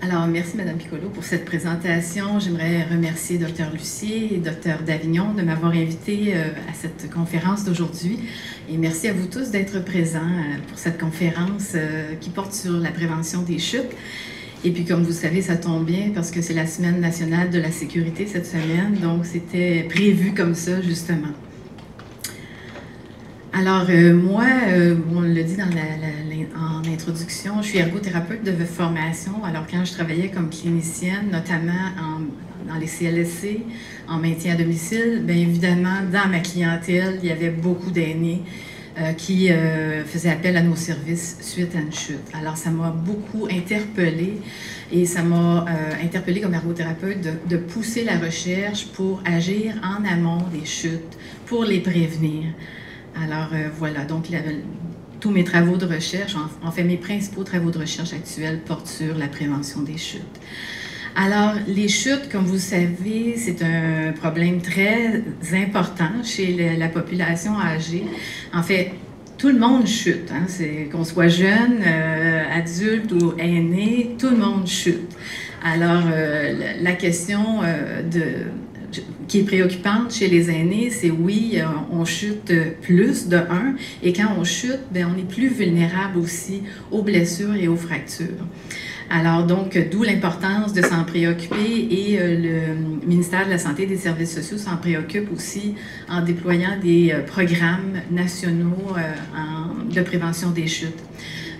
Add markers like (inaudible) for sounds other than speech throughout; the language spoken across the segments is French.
Alors, merci Madame Piccolo pour cette présentation. J'aimerais remercier Dr Lucie et Dr Davignon de m'avoir invité euh, à cette conférence d'aujourd'hui. Et merci à vous tous d'être présents euh, pour cette conférence euh, qui porte sur la prévention des chutes. Et puis, comme vous savez, ça tombe bien parce que c'est la Semaine nationale de la sécurité cette semaine, donc c'était prévu comme ça, justement. Alors, euh, moi, euh, on le dit dans la, en introduction, je suis ergothérapeute de formation. Alors, quand je travaillais comme clinicienne, notamment dans les CLSC, en maintien à domicile, bien évidemment, dans ma clientèle, il y avait beaucoup d'aînés euh, qui faisaient appel à nos services suite à une chute. Alors, ça m'a beaucoup interpellée et ça m'a interpellée comme ergothérapeute de, de pousser la recherche pour agir en amont des chutes, pour les prévenir. Alors euh, voilà, donc tous mes travaux de recherche, en, fait mes principaux travaux de recherche actuels portent sur la prévention des chutes. Alors, les chutes, comme vous savez, c'est un problème très important chez la population âgée. En fait, tout le monde chute, hein, qu'on soit jeune, euh, adulte ou aîné, tout le monde chute. Alors, euh, la question de qui est préoccupante chez les aînés, c'est oui, euh, on chute plus de 1 et quand on chute, bien, on est plus vulnérable aussi aux blessures et aux fractures. Alors donc, d'où l'importance de s'en préoccuper et euh, le ministère de la Santé et des Services sociaux s'en préoccupe aussi en déployant des euh, programmes nationaux de prévention des chutes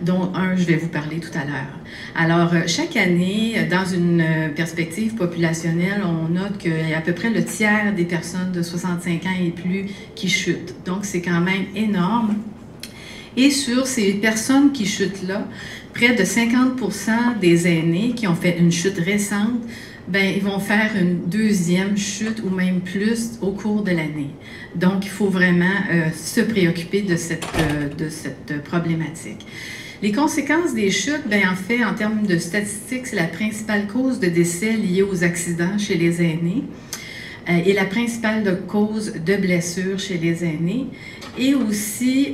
dont un, je vais vous parler tout à l'heure. Alors, euh, chaque année, euh, dans une euh, perspective populationnelle, on note qu'il y a à peu près le tiers des personnes de 65 ans et plus qui chutent. Donc, c'est quand même énorme. Et sur ces personnes qui chutent là, près de 50% des aînés qui ont fait une chute récente, ben, ils vont faire une deuxième chute ou même plus au cours de l'année. Donc, il faut vraiment se préoccuper de cette, de cette problématique. Les conséquences des chutes, bien, en fait, en termes de statistiques, c'est la principale cause de décès liée aux accidents chez les aînés euh, et la principale cause de blessures chez les aînés. Et aussi,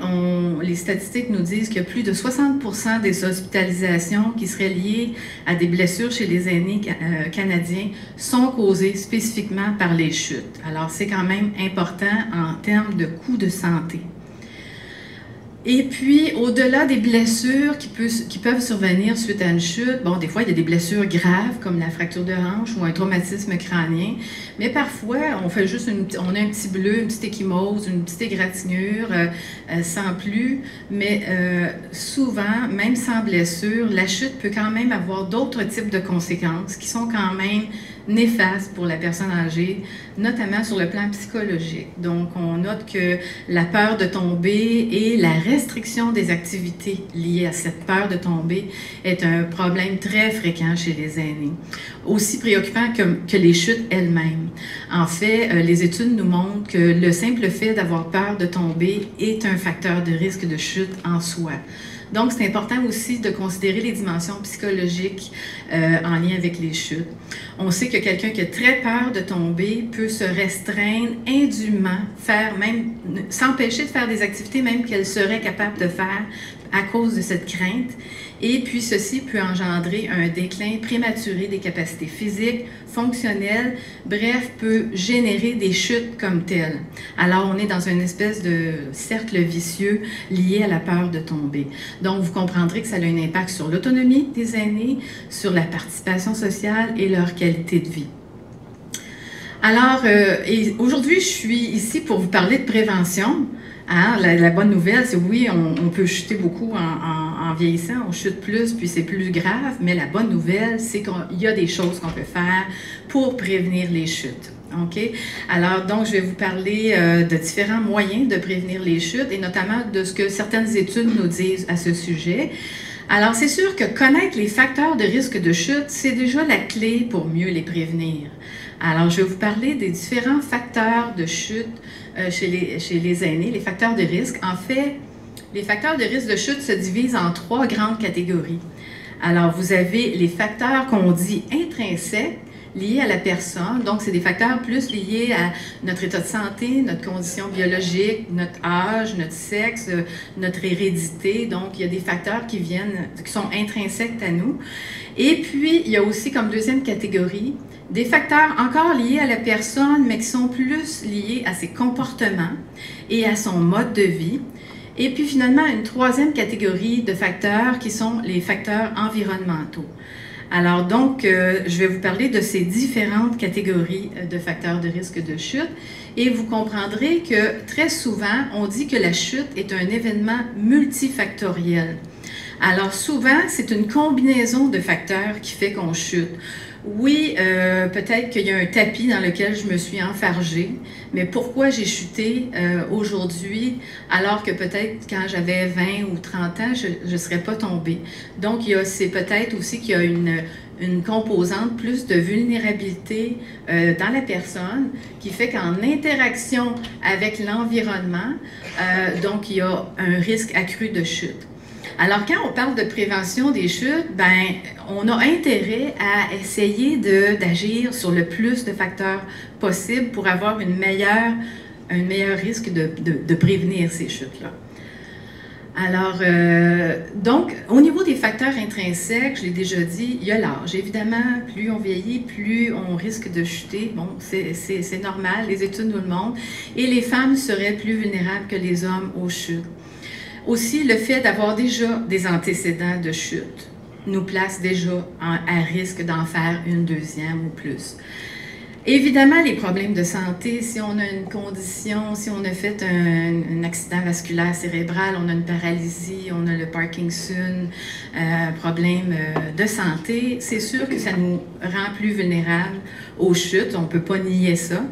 les statistiques nous disent que plus de 60% des hospitalisations qui seraient liées à des blessures chez les aînés euh, canadiens sont causées spécifiquement par les chutes. Alors, c'est quand même important en termes de coûts de santé. Et puis, au-delà des blessures qui, peuvent survenir suite à une chute, bon, des fois, il y a des blessures graves comme la fracture de hanche ou un traumatisme crânien, mais parfois, on fait juste une, on a un petit bleu, une petite échymose, une petite égratignure, euh, euh, sans plus, mais euh, souvent, même sans blessure, la chute peut quand même avoir d'autres types de conséquences qui sont quand même néfaste pour la personne âgée, notamment sur le plan psychologique. Donc, on note que la peur de tomber et la restriction des activités liées à cette peur de tomber est un problème très fréquent chez les aînés, aussi préoccupant que, que les chutes elles-mêmes. En fait, euh, les études nous montrent que le simple fait d'avoir peur de tomber est un facteur de risque de chute en soi. Donc, c'est important aussi de considérer les dimensions psychologiques euh, en lien avec les chutes. On sait que quelqu'un qui a très peur de tomber peut se restreindre indûment, faire même, s'empêcher de faire des activités même qu'elle serait capable de faire à cause de cette crainte. Et puis ceci peut engendrer un déclin prématuré des capacités physiques, fonctionnelles, bref, peut générer des chutes comme telles. Alors on est dans une espèce de cercle vicieux lié à la peur de tomber. Donc vous comprendrez que ça a un impact sur l'autonomie des aînés, sur la participation sociale et leur qualité de vie. Alors, euh, aujourd'hui, je suis ici pour vous parler de prévention. Hein, la, bonne nouvelle, c'est oui, on, peut chuter beaucoup en, vieillissant, on chute plus, puis c'est plus grave, mais la bonne nouvelle, c'est qu'il y a des choses qu'on peut faire pour prévenir les chutes. OK? Alors, donc, je vais vous parler euh, de différents moyens de prévenir les chutes et notamment de ce que certaines études nous disent à ce sujet. Alors, c'est sûr que connaître les facteurs de risque de chute, c'est déjà la clé pour mieux les prévenir. Alors, je vais vous parler des différents facteurs de chute euh, chez, les, chez les aînés, les facteurs de risque. En fait, les facteurs de risque de chute se divisent en trois grandes catégories. Alors, vous avez les facteurs qu'on dit intrinsèques, liés à la personne. Donc, c'est des facteurs plus liés à notre état de santé, notre condition biologique, notre âge, notre sexe, euh, notre hérédité. Donc, il y a des facteurs qui viennent, qui sont intrinsèques à nous. Et puis, il y a aussi comme deuxième catégorie des facteurs encore liés à la personne, mais qui sont plus liés à ses comportements et à son mode de vie. Et puis finalement, une troisième catégorie de facteurs qui sont les facteurs environnementaux. Alors donc, euh, je vais vous parler de ces différentes catégories euh, de facteurs de risque de chute et vous comprendrez que très souvent, on dit que la chute est un événement multifactoriel. Alors souvent, c'est une combinaison de facteurs qui fait qu'on chute. Oui, euh, peut-être qu'il y a un tapis dans lequel je me suis enfargée, mais pourquoi j'ai chuté euh, aujourd'hui alors que peut-être quand j'avais 20 ou 30 ans, je ne serais pas tombée. Donc, c'est peut-être aussi qu'il y a une, une composante plus de vulnérabilité euh, dans la personne qui fait qu'en interaction avec l'environnement, euh, donc il y a un risque accru de chute. Alors, quand on parle de prévention des chutes, ben, on a intérêt à essayer d'agir sur le plus de facteurs possibles pour avoir un meilleur risque de, de, prévenir ces chutes-là. Alors, euh, donc, au niveau des facteurs intrinsèques, je l'ai déjà dit, il y a l'âge. Évidemment, plus on vieillit, plus on risque de chuter. Bon, c'est normal, les études nous le montrent. Et les femmes seraient plus vulnérables que les hommes aux chutes. Aussi, le fait d'avoir déjà des antécédents de chute nous place déjà à risque d'en faire une deuxième ou plus. Évidemment, les problèmes de santé, si on a une condition, si on a fait un, accident vasculaire cérébral, on a une paralysie, on a le Parkinson, euh, problème euh, de santé, c'est sûr que ça nous rend plus vulnérables aux chutes, on ne peut pas nier ça.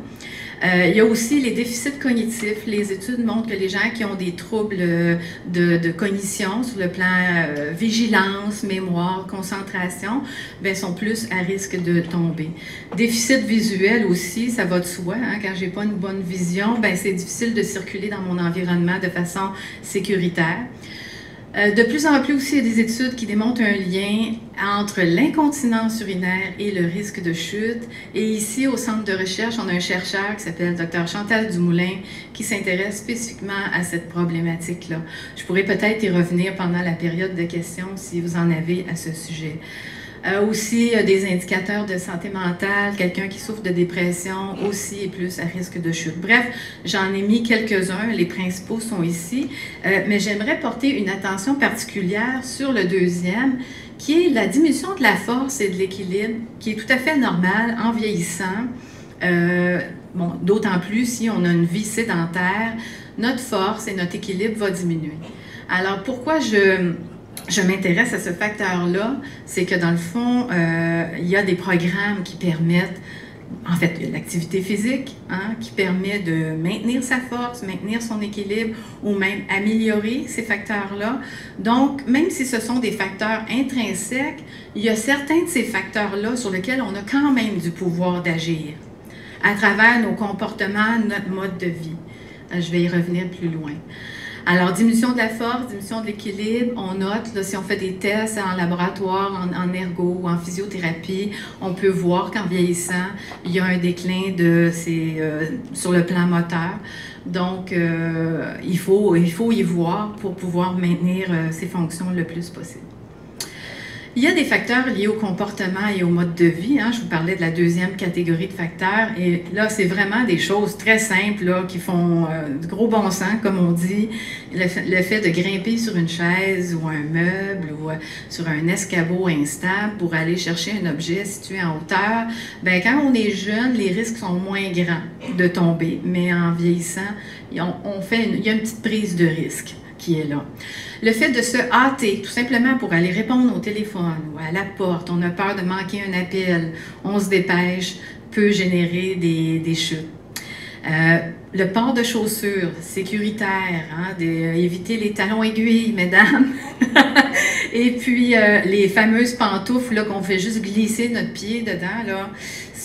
Euh, il y a aussi les déficits cognitifs. Les études montrent que les gens qui ont des troubles euh, de, cognition sur le plan euh, vigilance, mémoire, concentration, ben, sont plus à risque de tomber. Déficit visuel aussi, ça va de soi. Hein. Quand j'ai pas une bonne vision, ben, c'est difficile de circuler dans mon environnement de façon sécuritaire. Euh, de plus en plus aussi, il y a des études qui démontrent un lien entre l'incontinence urinaire et le risque de chute. Et ici, au centre de recherche, on a un chercheur qui s'appelle Dr Chantal Dumoulin qui s'intéresse spécifiquement à cette problématique-là. Je pourrais peut-être y revenir pendant la période de questions si vous en avez à ce sujet. Euh, aussi, des indicateurs de santé mentale, quelqu'un qui souffre de dépression aussi est plus à risque de chute. Bref, j'en ai mis quelques-uns, les principaux sont ici, euh, mais j'aimerais porter une attention particulière sur le deuxième, qui est la diminution de la force et de l'équilibre, qui est tout à fait normale en vieillissant. Euh, bon, d'autant plus si on a une vie sédentaire, notre force et notre équilibre va diminuer. Alors, pourquoi je je m'intéresse à ce facteur-là, c'est que dans le fond, euh, il y a des programmes qui permettent, en fait, l'activité physique, hein, qui permet de maintenir sa force, maintenir son équilibre ou même améliorer ces facteurs-là. Donc, même si ce sont des facteurs intrinsèques, il y a certains de ces facteurs-là sur lesquels on a quand même du pouvoir d'agir à travers nos comportements, notre mode de vie. Euh, je vais y revenir plus loin. Alors, diminution de la force, diminution de l'équilibre, on note, si on fait des tests en laboratoire, en, ergo ou en physiothérapie, on peut voir qu'en vieillissant, il y a un déclin de euh, sur le plan moteur. Donc, euh, il, faut, y voir pour pouvoir maintenir euh, ces fonctions le plus possible. Il y a des facteurs liés au comportement et au mode de vie. Hein. Je vous parlais de la deuxième catégorie de facteurs. Et là, c'est vraiment des choses très simples là, qui font euh, gros bon sens, comme on dit. Le, fait de grimper sur une chaise ou un meuble ou euh, sur un escabeau instable pour aller chercher un objet situé en hauteur. Ben, quand on est jeune, les risques sont moins grands de tomber. Mais en vieillissant, on, fait il y a une petite prise de risque qui est là. Le fait de se hâter, tout simplement pour aller répondre au téléphone ou à la porte, on a peur de manquer un appel, on se dépêche, peut générer des, chutes. Euh, le port de chaussures sécuritaire, hein, éviter les talons aiguilles, (laughs) mesdames. Et puis euh, les fameuses pantoufles qu'on fait juste glisser notre pied dedans, là,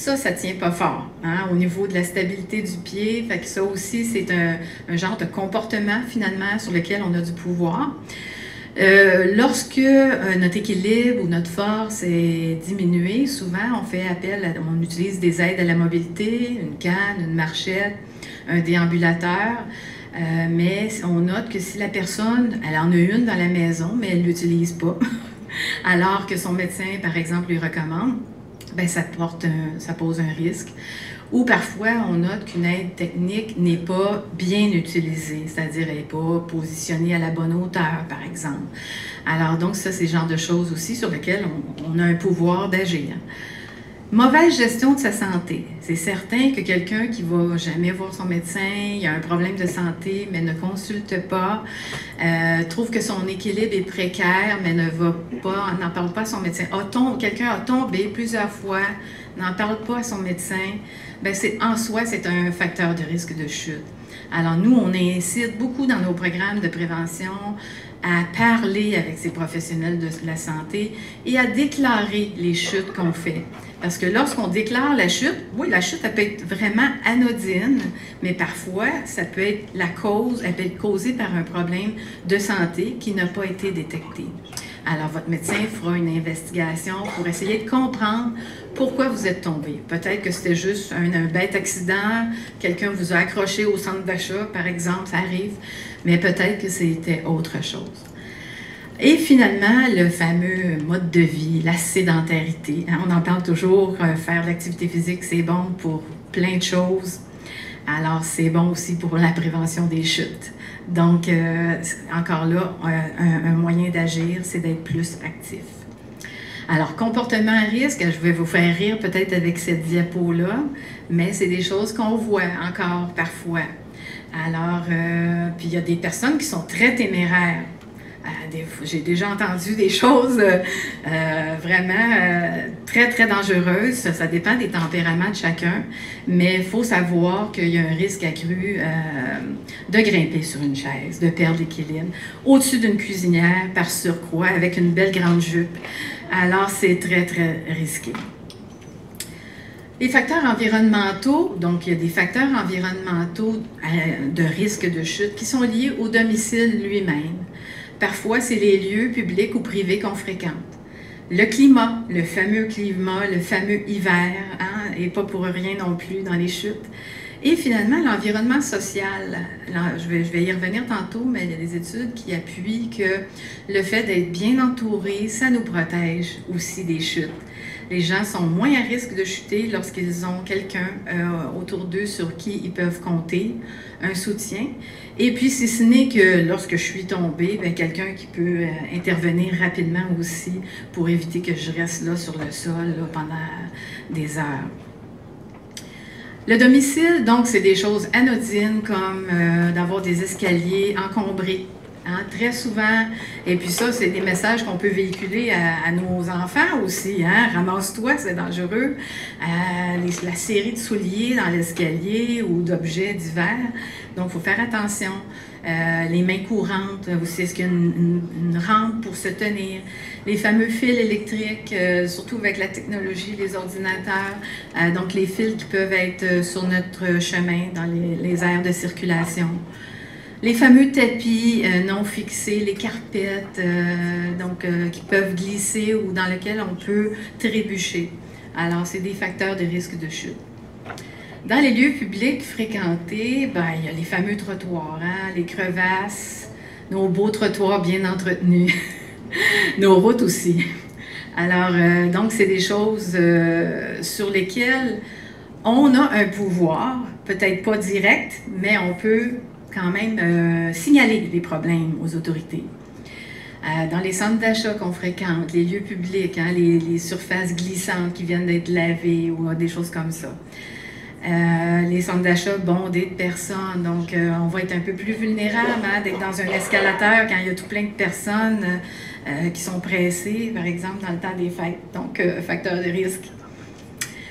ça, ça tient pas fort hein, au niveau de la stabilité du pied. Fait que ça aussi, c'est un, genre de comportement finalement sur lequel on a du pouvoir. Euh, lorsque euh, notre équilibre ou notre force est diminuée, souvent on fait appel, on utilise des aides à la mobilité, une canne, une marchette, un déambulateur. Euh, mais on note que si la personne, elle en a une dans la maison, mais elle ne l'utilise pas, (laughs) alors que son médecin, par exemple, lui recommande, ben ça, porte ça pose un risque. Ou parfois, on note qu'une aide technique n'est pas bien utilisée, c'est-à-dire n'est pas positionnée à la bonne hauteur, par exemple. Alors, donc, ça, c'est le genre de choses aussi sur lesquelles on, a un pouvoir d'agir. Mauvaise gestion de sa santé. C'est certain que quelqu'un qui va jamais voir son médecin, il a un problème de santé, mais ne consulte pas, euh, trouve que son équilibre est précaire, mais ne va pas, n'en parle pas à son médecin. quelqu'un a tombé plusieurs fois, n'en parle pas à son médecin, ben c'est, en soi, c'est un facteur de risque de chute. Alors nous, on incite beaucoup dans nos programmes de prévention à parler avec ces professionnels de la santé et à déclarer les chutes qu'on fait. Parce que lorsqu'on déclare la chute, oui, la chute, elle peut être vraiment anodine, mais parfois, ça peut être la cause, elle peut être causée par un problème de santé qui n'a pas été détecté. Alors, votre médecin fera une investigation pour essayer de comprendre pourquoi vous êtes tombé. Peut-être que c'était juste un, bête accident, quelqu'un vous a accroché au centre d'achat, par exemple, ça arrive, mais peut-être que c'était autre chose. Et finalement, le fameux mode de vie, la sédentarité. Hein, on entend toujours euh, faire de l'activité physique, c'est bon pour plein de choses. Alors, c'est bon aussi pour la prévention des chutes. Donc, euh, encore là, un, moyen d'agir, c'est d'être plus actif. Alors, comportement à risque, je vais vous faire rire peut-être avec cette diapo-là, mais c'est des choses qu'on voit encore parfois. Alors, euh, puis il y a des personnes qui sont très téméraires. Euh, j'ai déjà entendu des choses euh, euh, vraiment très, très dangereuses. Ça, dépend des tempéraments de chacun, mais il faut savoir qu'il y a un risque accru de grimper sur une chaise, de perdre l'équilibre, au-dessus d'une cuisinière par surcroît, avec une belle grande jupe. Alors, c'est très, très risqué. Les facteurs environnementaux, donc il y a des facteurs environnementaux de risque de chute qui sont liés au domicile lui-même. Parfois, c'est les lieux publics ou privés qu'on fréquente. Le climat, le fameux climat, le fameux hiver, hein, et pas pour rien non plus dans les chutes. Et finalement, l'environnement social. je, vais, je vais y revenir tantôt, mais il y a des études qui appuient que le fait d'être bien entouré, ça nous protège aussi des chutes les gens sont moins à risque de chuter lorsqu'ils ont quelqu'un euh, autour d'eux sur qui ils peuvent compter, un soutien. Et puis, si ce n'est que lorsque je suis tombée, ben, quelqu'un qui peut euh, intervenir rapidement aussi pour éviter que je reste là sur le sol pendant des heures. Le domicile, donc, c'est des choses anodines comme euh, d'avoir des escaliers encombrés Hein, très souvent. Et puis ça, c'est des messages qu'on peut véhiculer à, nos enfants aussi. Hein? Ramasse-toi, c'est dangereux. Euh, la série de souliers dans l'escalier ou d'objets divers. Donc, il faut faire attention. Euh, les mains courantes, aussi, est-ce qu'il y a une, rampe pour se tenir? Les fameux fils électriques, euh, surtout avec la technologie, les ordinateurs, donc les fils qui peuvent être sur notre chemin dans les, les aires de circulation les fameux tapis euh, non fixés, les carpettes euh, donc, euh, qui peuvent glisser ou dans lesquels on peut trébucher. Alors, c'est des facteurs de risque de chute. Dans les lieux publics fréquentés, ben, il y a les fameux trottoirs, hein, les crevasses, nos beaux trottoirs bien entretenus, (laughs) nos routes aussi. Alors, donc, c'est des choses sur lesquelles on a un pouvoir, peut-être pas direct, mais on peut quand même euh, signaler les problèmes aux autorités. Euh, dans les centres d'achat qu'on fréquente, les lieux publics, hein, les, surfaces glissantes qui viennent d'être lavées ou des choses comme ça. Euh, les centres d'achat bondés de personnes, donc on va être un peu plus vulnérable hein, d'être dans un escalateur quand il y a tout plein de personnes qui sont pressées, par exemple dans le temps des fêtes, donc facteur de risque.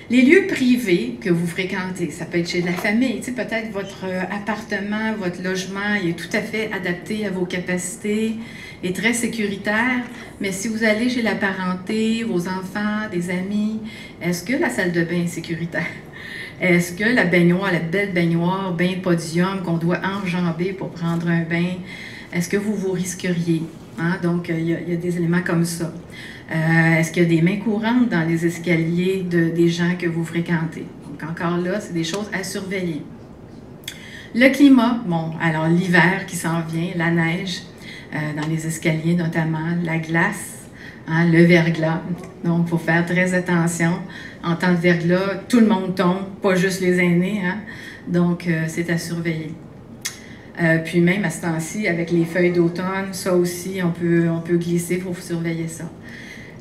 Les lieux privés que vous fréquentez, ça peut être chez la famille, tu peut-être votre euh, appartement, votre logement, est tout à fait adapté à vos capacités, est très sécuritaire, mais si vous allez chez la parenté, vos enfants, des amis, est-ce que la salle de bain est sécuritaire? Est-ce que la baignoire, la belle baignoire, bain podium qu'on doit enjamber pour prendre un bain, est-ce que vous vous risqueriez? Hein? Donc, il y, a, des éléments comme ça. Est-ce qu'il y a des mains courantes dans les escaliers de, des gens que vous fréquentez? Donc, encore là, c'est des choses à surveiller. Le climat, bon, alors l'hiver qui s'en vient, la neige dans les escaliers notamment, la glace, Hein, le verglas. Donc, il faut faire très attention. En temps de verglas, tout le monde tombe, pas juste les aînés. Hein. Donc, euh, c'est à surveiller. Euh, puis même à ce temps-ci, avec les feuilles d'automne, ça aussi, on peut, on peut glisser, il faut surveiller ça.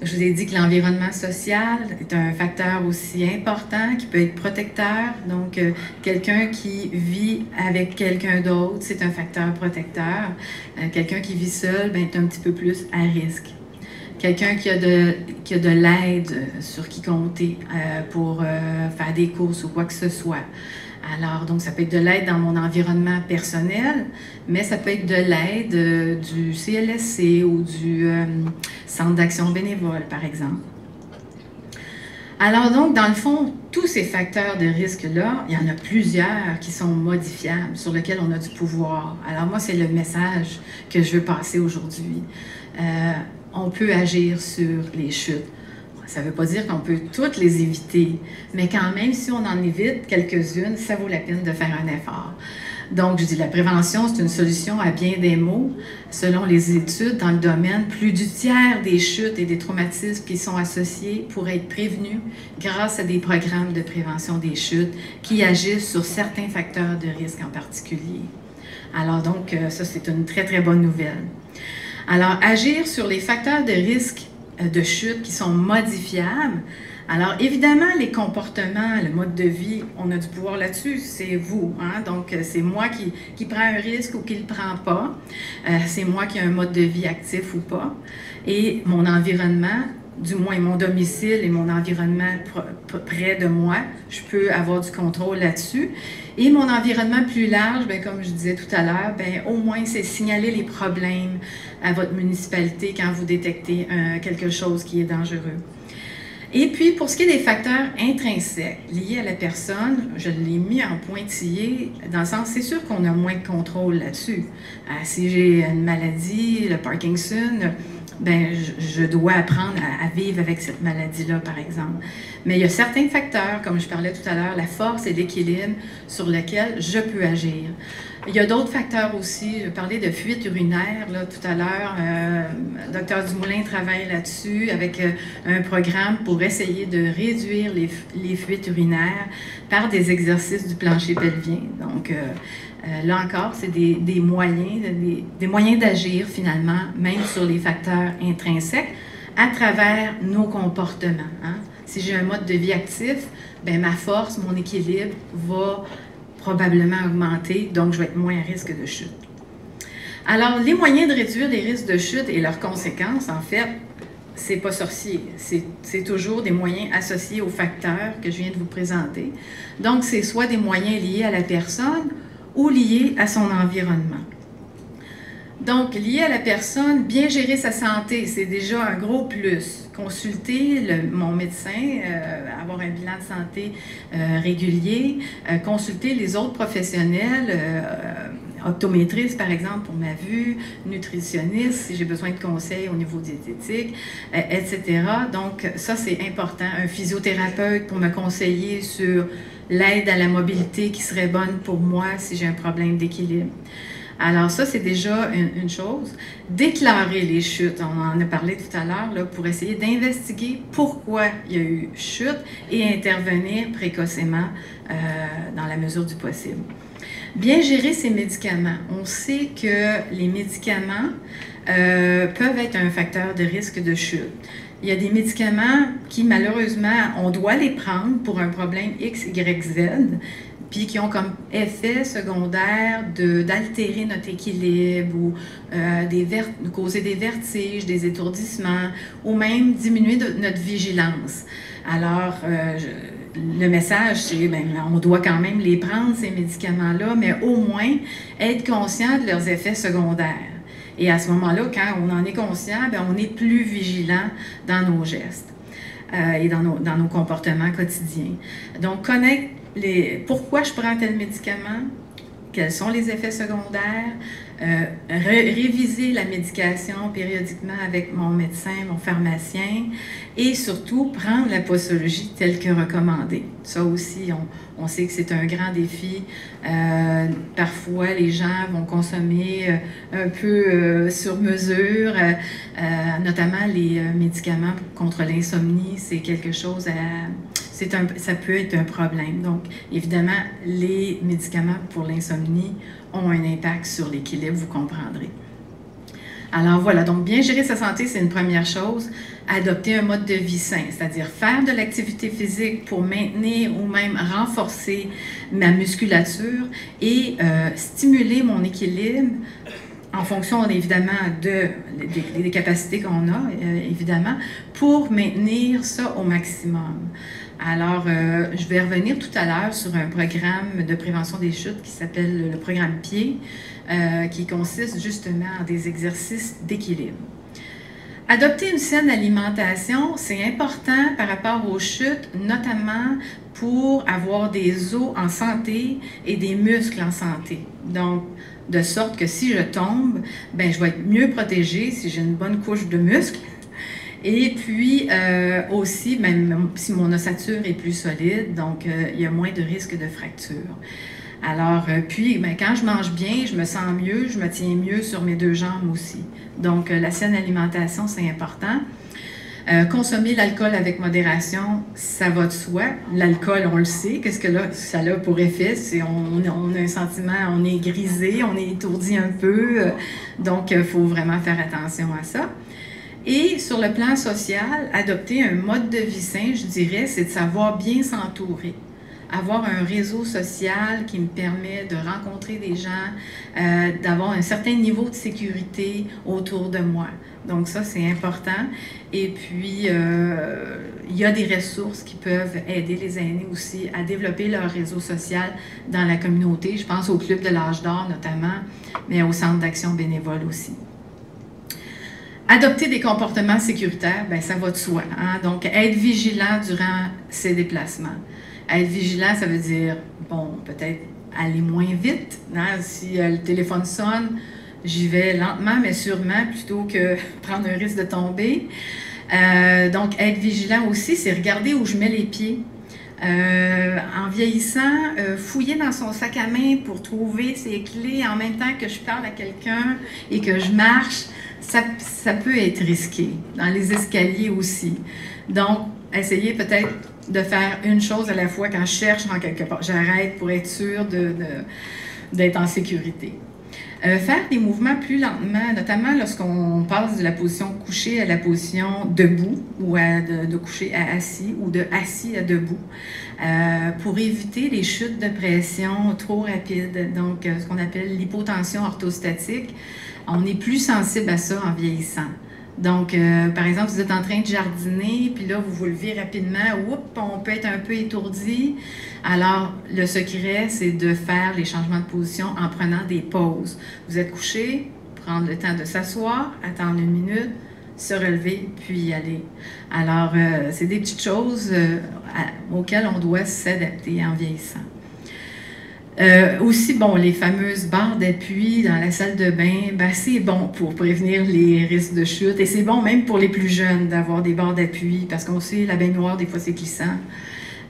Je vous ai dit que l'environnement social est un facteur aussi important qui peut être protecteur. Donc, euh, quelqu'un qui vit avec quelqu'un d'autre, c'est un facteur protecteur. quelqu'un qui vit seul ben, est un petit peu plus à risque quelqu'un qui a de, qui a de l'aide sur qui compter euh, pour euh, faire des courses ou quoi que ce soit. Alors, donc, ça peut être de l'aide dans mon environnement personnel, mais ça peut être de l'aide euh, du CLSC ou du Centre d'action bénévole, par exemple. Alors, donc, dans le fond, tous ces facteurs de risque-là, il y en a plusieurs qui sont modifiables, sur lesquels on a du pouvoir. Alors, moi, c'est le message que je veux passer aujourd'hui on peut agir sur les chutes. Ça ne veut pas dire qu'on peut toutes les éviter, mais quand même, si on en évite quelques-unes, ça vaut la peine de faire un effort. Donc, je dis, la prévention, c'est une solution à bien des mots. Selon les études dans le domaine, plus du tiers des chutes et des traumatismes qui sont associés pourraient être prévenus grâce à des programmes de prévention des chutes qui agissent sur certains facteurs de risque en particulier. Alors, donc, euh, ça, c'est une très, très bonne nouvelle. Alors, agir sur les facteurs de risque de chute qui sont modifiables. Alors, évidemment, les comportements, le mode de vie, on a du pouvoir là-dessus, c'est vous. Hein? Donc, euh, c'est moi qui, qui prends un risque ou qui ne le prend pas. Euh, c'est moi qui ai un mode de vie actif ou pas. Et mon environnement, du moins mon domicile et mon environnement près de moi, je peux avoir du contrôle là-dessus. Et mon environnement plus large, bien, comme je disais tout à l'heure, bien, au moins c'est signaler les problèmes à votre municipalité quand vous détectez euh, quelque chose qui est dangereux. Et puis, pour ce qui est des facteurs intrinsèques liés à la personne, je l'ai mis en pointillé dans le sens, c'est sûr qu'on a moins de contrôle là-dessus. Euh, si j'ai une maladie, le Parkinson, ben, je, dois apprendre à, vivre avec cette maladie-là, par exemple. Mais il y a certains facteurs, comme je parlais tout à l'heure, la force et l'équilibre sur lesquels je peux agir. Il y a d'autres facteurs aussi. Je parlais de fuite urinaire là, tout à l'heure. Euh, docteur Dumoulin travaille là-dessus avec euh, un programme pour essayer de réduire les, les, fuites urinaires par des exercices du plancher pelvien. Donc, euh, euh, là encore, c'est des, moyens, des moyens d'agir finalement, même sur les facteurs intrinsèques, à travers nos comportements. Hein. Si j'ai un mode de vie actif, ben ma force, mon équilibre va probablement augmenter, donc je vais être moins à risque de chute. Alors, les moyens de réduire les risques de chute et leurs conséquences, en fait, c'est pas sorcier. C'est toujours des moyens associés aux facteurs que je viens de vous présenter. Donc, c'est soit des moyens liés à la personne ou liés à son environnement. Donc, lié à la personne, bien gérer sa santé, c'est déjà un gros plus. Consulter mon médecin, euh, avoir un bilan de santé euh, régulier, euh, consulter les autres professionnels, optométristes par exemple pour ma vue, nutritionniste si j'ai besoin de conseils au niveau diététique, etc. Donc, ça c'est important. Un physiothérapeute pour me conseiller sur l'aide à la mobilité qui serait bonne pour moi si j'ai un problème d'équilibre. Alors ça, c'est déjà une, chose. Déclarer les chutes, on en a parlé tout à l'heure, pour essayer d'investiguer pourquoi il y a eu chute et intervenir précocement euh, dans la mesure du possible. Bien gérer ses médicaments. On sait que les médicaments euh, peuvent être un facteur de risque de chute. Il y a des médicaments qui, malheureusement, on doit les prendre pour un problème X, Y, Z, puis qui ont comme effet secondaire d'altérer notre équilibre ou euh, des causer des vertiges, des étourdissements ou même diminuer notre vigilance. Alors, euh, le message, c'est ben, on doit quand même les prendre, ces médicaments-là, mais au moins être conscient de leurs effets secondaires. Et à ce moment-là, quand on en est conscient, ben, on est plus vigilant dans nos gestes euh, et dans nos, dans nos comportements quotidiens. Donc, connaître les, pourquoi je prends tel médicament, quels sont les effets secondaires, euh, réviser la médication périodiquement avec mon médecin, mon pharmacien, et surtout prendre la posologie telle que recommandée. Ça aussi, on, on sait que c'est un grand défi. Euh, parfois, les gens vont consommer euh, un peu euh, sur mesure, notamment les médicaments contre l'insomnie. C'est quelque chose à un, ça peut être un problème. Donc, évidemment, les médicaments pour l'insomnie ont un impact sur l'équilibre, vous comprendrez. Alors voilà, donc bien gérer sa santé, c'est une première chose. Adopter un mode de vie sain, c'est-à-dire faire de l'activité physique pour maintenir ou même renforcer ma musculature et euh, stimuler mon équilibre en fonction évidemment de, des, capacités qu'on a, euh, évidemment, pour maintenir ça au maximum. Alors, euh, je vais revenir tout à l'heure sur un programme de prévention des chutes qui s'appelle le programme PIED, euh, qui consiste justement en des exercices d'équilibre. Adopter une saine alimentation, c'est important par rapport aux chutes, notamment pour avoir des os en santé et des muscles en santé. Donc, de sorte que si je tombe, ben, je vais être mieux protégée si j'ai une bonne couche de muscles et puis euh, aussi, même si mon ossature est plus solide, donc euh, il y a moins de risque de fracture. Alors, euh, puis, ben, quand je mange bien, je me sens mieux, je me tiens mieux sur mes deux jambes aussi. Donc, la saine alimentation, c'est important. consommer l'alcool avec modération, ça va de soi. L'alcool, on le sait. Qu'est-ce que là, ça a pour effet? C'est on, on, a un sentiment, on est grisé, on est étourdi un peu. donc, il faut vraiment faire attention à ça. Et sur le plan social, adopter un mode de vie sain, je dirais, c'est de savoir bien s'entourer. Avoir un réseau social qui me permet de rencontrer des gens, euh, d'avoir un certain niveau de sécurité autour de moi. Donc ça, c'est important. Et puis, euh, il y a des ressources qui peuvent aider les aînés aussi à développer leur réseau social dans la communauté. Je pense au Club de l'âge d'or notamment, mais au Centre d'action bénévole aussi. Adopter des comportements sécuritaires, ben, ça va de soi. Hein? Donc, être vigilant durant ses déplacements. Être vigilant, ça veut dire, bon, peut-être aller moins vite. Hein? Si euh, le téléphone sonne, j'y vais lentement, mais sûrement, plutôt que (laughs) prendre un risque de tomber. Euh, donc, être vigilant aussi, c'est regarder où je mets les pieds. Euh, en vieillissant, fouiller dans son sac à main pour trouver ses clés en même temps que je parle à quelqu'un et que je marche, ça, peut être risqué, dans les escaliers aussi. Donc, essayez peut-être de faire une chose à la fois quand je cherche en quelque part. J'arrête pour être sûr d'être en sécurité. Euh, faire des mouvements plus lentement, notamment lorsqu'on passe de la position couchée à la position debout ou de, coucher à assis ou de assis à debout euh, pour éviter les chutes de pression trop rapides, donc euh, ce qu'on appelle l'hypotension orthostatique on est plus sensible à ça en vieillissant. Donc, euh, par exemple, vous êtes en train de jardiner, puis là, vous vous levez rapidement, oups, on peut être un peu étourdi. Alors, le secret, c'est de faire les changements de position en prenant des pauses. Vous êtes couché, prendre le temps de s'asseoir, attendre une minute, se relever, puis y aller. Alors, euh, c'est des petites choses euh, auxquelles on doit s'adapter en vieillissant. Euh, aussi, bon, les fameuses barres d'appui dans la salle de bain, ben, c'est bon pour prévenir les risques de chute et c'est bon même pour les plus jeunes d'avoir des barres d'appui parce qu'on sait la baignoire, des fois, c'est glissant.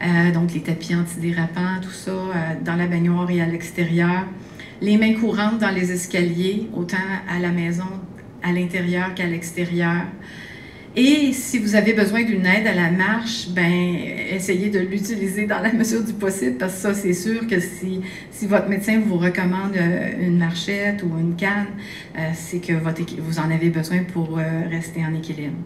Euh, donc, les tapis antidérapants, tout ça, euh, dans la baignoire et à l'extérieur. Les mains courantes dans les escaliers, autant à la maison, à l'intérieur qu'à l'extérieur. Et si vous avez besoin d'une aide à la marche, ben essayez de l'utiliser dans la (laughs) mesure du possible parce que ça, c'est sûr que si, si votre médecin vous recommande euh, une marchette ou une canne, euh, c'est que vous en avez besoin pour euh, rester en équilibre.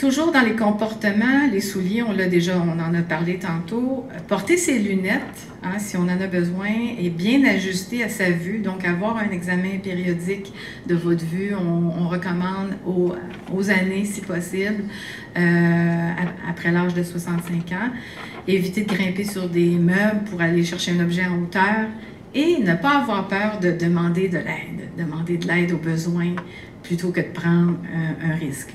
Toujours dans les comportements, les souliers, on l'a déjà, on en a parlé tantôt. Porter ses lunettes, hein, si on en a besoin, et bien ajuster à sa vue. Donc, avoir un examen périodique de votre vue, on, recommande aux, années, si possible, euh, après l'âge de 65 ans. Éviter de grimper sur des meubles pour aller chercher un objet en hauteur. Et ne pas avoir peur de demander de l'aide, demander de l'aide aux besoins plutôt que de prendre un risque.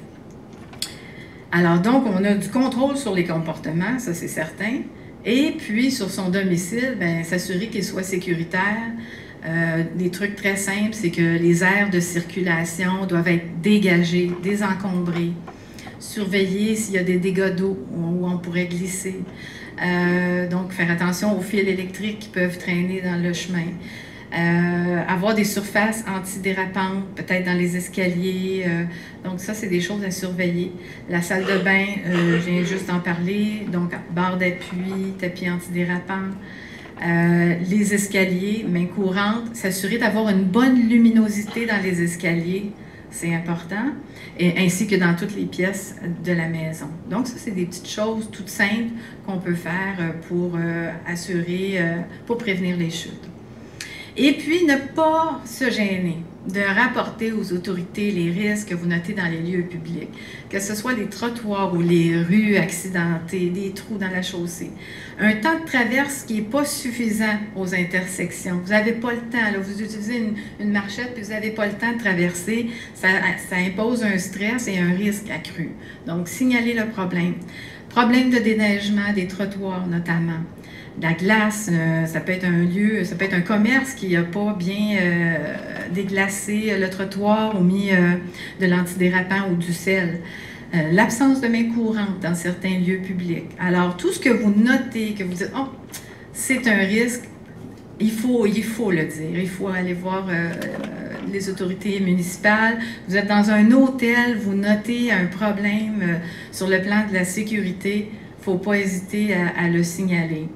Alors donc, on a du contrôle sur les comportements, ça c'est certain. Et puis, sur son domicile, ben, s'assurer qu'il soit sécuritaire. Euh, des trucs très simples, c'est que les aires de circulation doivent être dégagées, désencombrées. Surveiller s'il y a des dégâts d'eau où on pourrait glisser. Euh, donc, faire attention aux fils électriques qui peuvent traîner dans le chemin. Euh, avoir des surfaces antidérapantes, peut-être dans les escaliers. Euh, donc ça, c'est des choses à surveiller. La salle de bain, euh, je viens juste d'en parler. Donc, barre d'appui, tapis antidérapant. les escaliers, main courante, s'assurer d'avoir une bonne luminosité dans les escaliers, c'est important, ainsi que dans toutes les pièces de la maison. Donc, ça, c'est des petites choses toutes simples qu'on peut faire pour assurer, pour prévenir les chutes. Et puis, ne pas se gêner de rapporter aux autorités les risques que vous notez dans les lieux publics, que ce soit les trottoirs ou les rues accidentées, des trous dans la chaussée. Un temps de traverse qui n'est pas suffisant aux intersections. Vous n'avez pas le temps. vous utilisez une, marchette puis vous n'avez pas le temps de traverser. Ça, ça impose un stress et un risque accru. Donc, signalez le problème. Problème de déneigement des trottoirs notamment la glace, euh, ça peut être un lieu, ça peut être un commerce qui n'a pas bien euh, déglacé le trottoir ou mis euh, de l'antidérapant ou du sel. L'absence de main courante dans certains lieux publics. Alors, tout ce que vous notez, que vous dites, oh, c'est un risque, il faut, il faut le dire. Il faut aller voir les autorités municipales. Vous êtes dans un hôtel, vous notez un problème sur le plan de la sécurité, il ne faut pas hésiter à le signaler.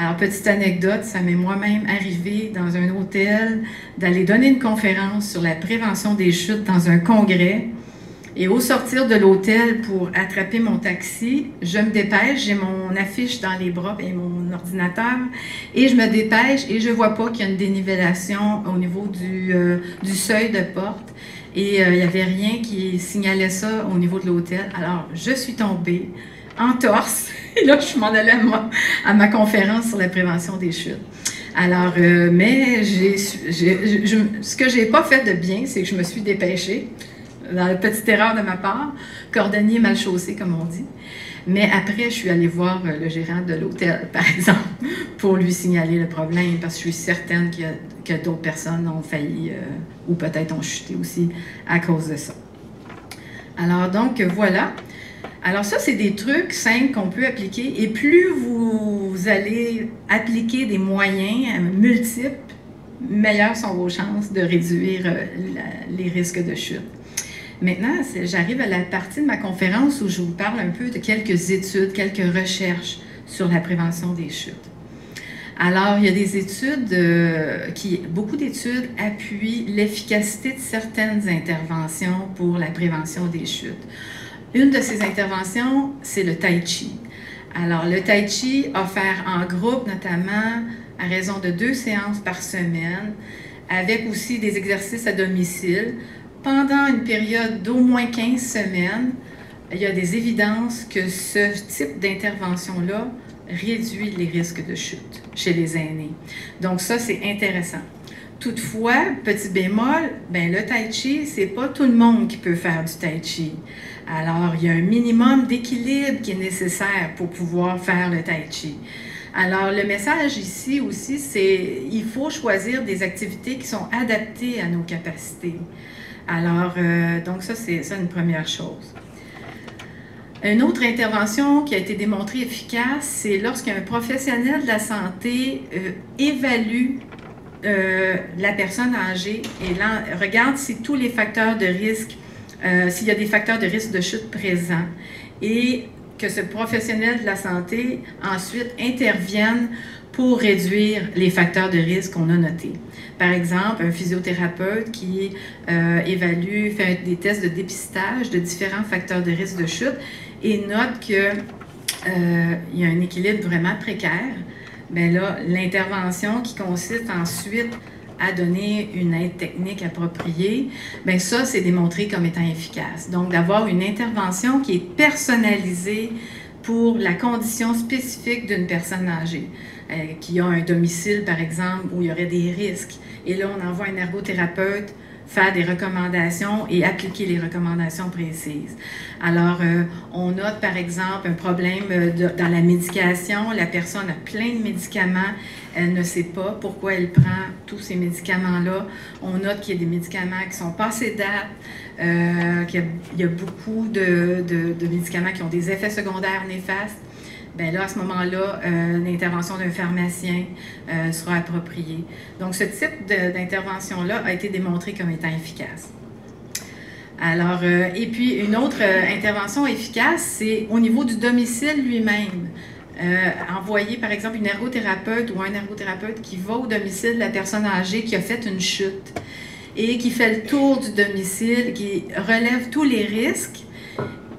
Alors, petite anecdote, ça m'est moi-même arrivé dans un hôtel d'aller donner une conférence sur la prévention des chutes dans un congrès. Et au sortir de l'hôtel pour attraper mon taxi, je me dépêche, j'ai mon affiche dans les bras et mon ordinateur, et je me dépêche et je vois pas qu'il y a une dénivellation au niveau du, euh, seuil de porte. Et euh, il n'y avait rien qui signalait ça au niveau de l'hôtel. Alors, je suis tombée en torse. Là, je m'en allais à ma, conférence sur la prévention des chutes. Alors, euh, mais j'ai, ce que j'ai pas fait de bien, c'est que je me suis dépêchée, dans la petite erreur de ma part, cordonnier mal chaussé, comme on dit. Mais après, je suis allée voir euh, le gérant de l'hôtel, (laughs) par exemple, pour lui signaler le problème, parce que je suis certaine que d'autres personnes ont failli euh, ou peut-être ont chuté aussi à cause de ça. Alors, donc, voilà. Alors ça, c'est des trucs simples qu'on peut appliquer. Et plus vous allez appliquer des moyens multiples, meilleures sont vos chances de réduire euh, les risques de chute. Maintenant, j'arrive à la partie de ma conférence où je vous parle un peu de quelques études, quelques recherches sur la prévention des chutes. Alors, il y a des études euh, qui, beaucoup d'études appuient l'efficacité de certaines interventions pour la prévention des chutes. Une de ces interventions, c'est le tai chi. Alors, le tai chi offert en groupe, notamment à raison de deux séances par semaine, avec aussi des exercices à domicile. Pendant une période d'au moins 15 semaines, il y a des évidences que ce type d'intervention-là réduit les risques de chute chez les aînés. Donc ça, c'est intéressant. Toutefois, petit bémol, ben le tai chi, c'est pas tout le monde qui peut faire du tai chi. Alors, il y a un minimum d'équilibre qui est nécessaire pour pouvoir faire le tai chi. Alors, le message ici aussi, c'est il faut choisir des activités qui sont adaptées à nos capacités. Alors, euh, donc ça, c'est une première chose. Une autre intervention qui a été démontrée efficace, c'est lorsqu'un professionnel de la santé euh, évalue euh, la personne âgée et regarde si tous les facteurs de risque euh, s'il y a des facteurs de risque de chute présents et que ce professionnel de la santé ensuite intervienne pour réduire les facteurs de risque qu'on a notés. Par exemple, un physiothérapeute qui euh, évalue, fait des tests de dépistage de différents facteurs de risque de chute et note qu'il euh, y a un équilibre vraiment précaire. Bien là, l'intervention qui consiste ensuite à donner une aide technique appropriée, bien ça, c'est démontré comme étant efficace. Donc, d'avoir une intervention qui est personnalisée pour la condition spécifique d'une personne âgée, euh, qui a un domicile, par exemple, où il y aurait des risques. Et là, on envoie un ergothérapeute faire des recommandations et appliquer les recommandations précises. Alors, euh, on note par exemple un problème euh, dans la médication. La personne a plein de médicaments, elle ne sait pas pourquoi elle prend tous ces médicaments-là. On note qu'il y a des médicaments qui sont passés date, euh, qu'il y, a beaucoup de, de médicaments qui ont des effets secondaires néfastes. Bien là, à ce moment-là, euh, l'intervention d'un pharmacien euh, sera appropriée. Donc, ce type d'intervention-là a été démontré comme étant efficace. Alors, euh, et puis une autre intervention efficace, c'est au niveau du domicile lui-même. envoyer, par exemple, une ergothérapeute ou un ergothérapeute qui va au domicile de la personne âgée qui a fait une chute et qui fait le tour du domicile, qui relève tous les risques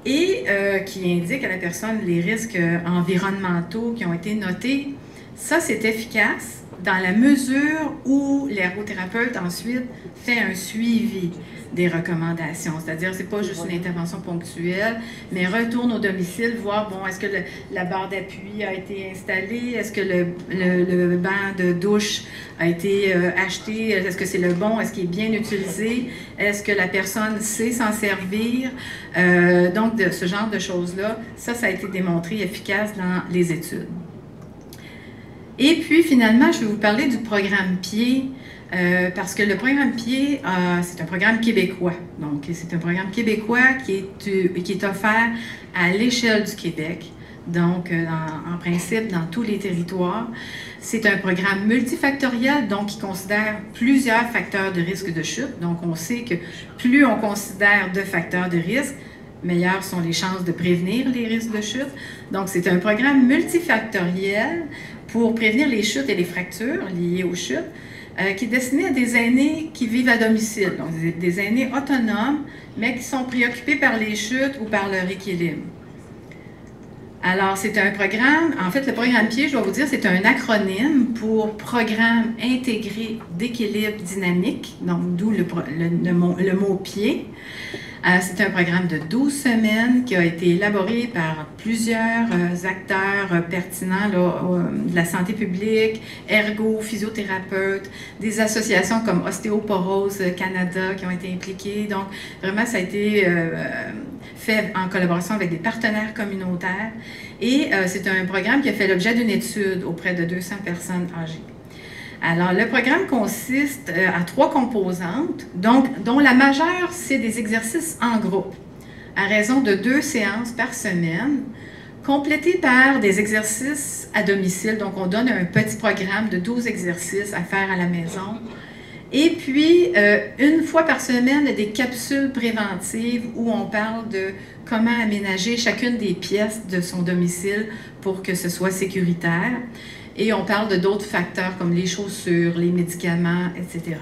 et euh, qui indique à la personne les risques euh, environnementaux qui ont été notés. Ça, c'est efficace dans la mesure où l'ergothérapeute ensuite fait un suivi des recommandations. C'est-à-dire, c'est pas juste une intervention ponctuelle, mais retourne au domicile, voir, bon, est-ce que la barre d'appui a été installée? Est-ce que le, le, banc de douche a été euh, acheté? Est-ce que c'est le bon? Est-ce qu'il est bien utilisé? Est-ce que la personne sait s'en servir? Euh, donc, de ce genre de choses-là, ça, ça a été démontré efficace dans les études. Et puis, finalement, je vais vous parler du programme PIE. Euh, parce que le programme PIE, euh, c'est un programme québécois. Donc, c'est un programme québécois qui est, euh, offert à l'échelle du Québec. Donc, en, principe, dans tous les territoires. C'est un programme multifactoriel, donc qui considère plusieurs facteurs de risque de chute. Donc, on sait que plus on considère de facteurs de risque, meilleures sont les chances de prévenir les risques de chute. Donc, c'est un programme multifactoriel pour prévenir les chutes et les fractures liées aux chutes. Euh, qui est destiné à des aînés qui vivent à domicile, donc des, aînés autonomes, mais qui sont préoccupés par les chutes ou par leur équilibre. Alors, c'est un programme, en fait, le programme PIE, je dois vous dire, c'est un acronyme pour Programme intégré d'équilibre dynamique, donc d'où le, mot PIE. Euh, c'est un programme de 12 semaines qui a été élaboré par plusieurs euh, acteurs euh, pertinents de la santé publique, ergo, physiothérapeutes, des associations comme Ostéoporose Canada qui ont été impliquées. Donc, vraiment, ça a été fait en collaboration avec des partenaires communautaires. Et c'est un programme qui a fait l'objet d'une étude auprès de 200 personnes âgées. Alors, le programme consiste euh, à trois composantes, dont la majeure, c'est des exercices en groupe, à raison de deux séances par semaine, complétés par des exercices à domicile. Donc, on donne un petit programme de 12 exercices à faire à la maison. Et puis, euh, une fois par semaine, des capsules préventives où on parle de comment aménager chacune des pièces de son domicile pour que ce soit sécuritaire. Et on parle de d'autres facteurs comme les chaussures, les médicaments, etc.